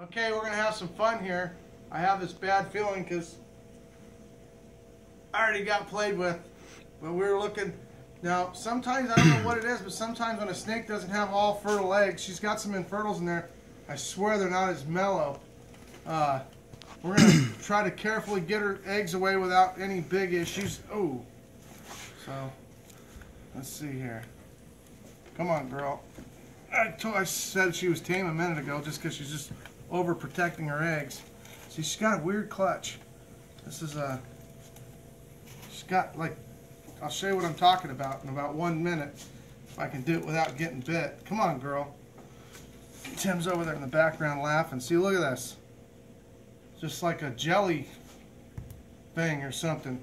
Okay, we're gonna have some fun here. I have this bad feeling because I already got played with, but we were looking. Now, sometimes I don't know what it is, but sometimes when a snake doesn't have all fertile eggs, she's got some infertiles in there. I swear they're not as mellow. Uh, we're gonna try to carefully get her eggs away without any big issues. Oh, so let's see here. Come on, girl. I, told, I said she was tame a minute ago just because she's just overprotecting her eggs. See, she's got a weird clutch. This is a. She's got like. I'll show you what I'm talking about in about one minute. If I can do it without getting bit. Come on, girl. Tim's over there in the background laughing. See, look at this. Just like a jelly thing or something.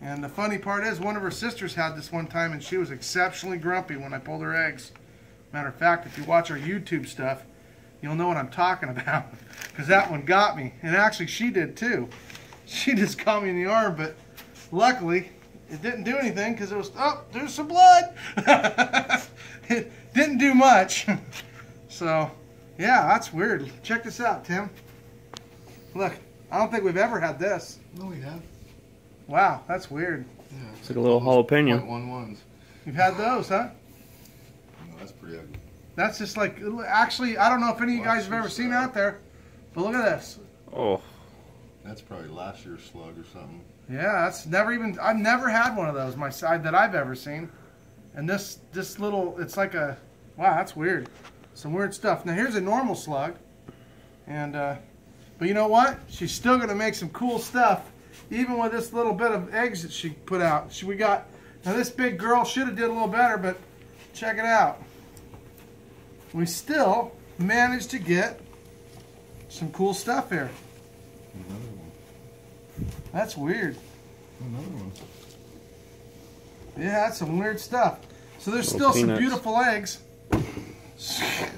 And the funny part is, one of her sisters had this one time, and she was exceptionally grumpy when I pulled her eggs. Matter of fact, if you watch our YouTube stuff, you'll know what I'm talking about. Because that one got me. And actually, she did too. She just caught me in the arm, but luckily, it didn't do anything because it was, oh, there's some blood. it didn't do much. so, yeah, that's weird. Check this out, Tim. Look, I don't think we've ever had this. No, we have. Wow, that's weird. Yeah, It's like a little jalapeno. Point one ones. You've had those, huh? No, that's pretty ugly. That's just like, actually, I don't know if any of you guys have ever seen out there, but look at this. Oh, That's probably last year's slug or something. Yeah, that's never even, I've never had one of those, my side, that I've ever seen. And this, this little, it's like a, wow, that's weird. Some weird stuff. Now here's a normal slug. And, uh, but you know what? She's still going to make some cool stuff, even with this little bit of eggs that she put out. She, we got, now this big girl should have did a little better, but check it out. We still managed to get some cool stuff here. Another one. That's weird. Another one. Yeah, that's some weird stuff. So there's Little still some beautiful eggs.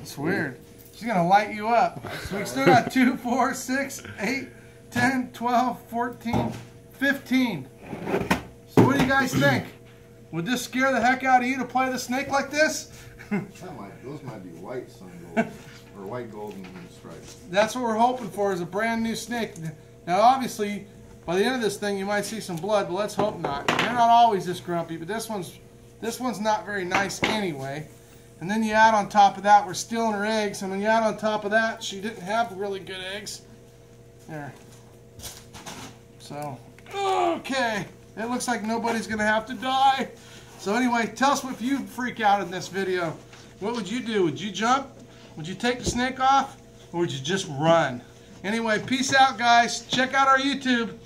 It's weird. She's gonna light you up. So we still got 2, 4, 6, 8, 10, 12, 14, 15. So what do you guys think? Would this scare the heck out of you to play the snake like this? That might, those might be white sun gold. or white golden stripes. That's what we're hoping for is a brand new snake. Now obviously, by the end of this thing you might see some blood, but let's hope not. They're not always this grumpy, but this one's this one's not very nice anyway. And then you add on top of that, we're stealing her eggs, and when you add on top of that, she didn't have really good eggs. There. So, okay. It looks like nobody's gonna have to die. So anyway, tell us if you freak out in this video. What would you do? Would you jump? Would you take the snake off? Or would you just run? Anyway, peace out, guys. Check out our YouTube.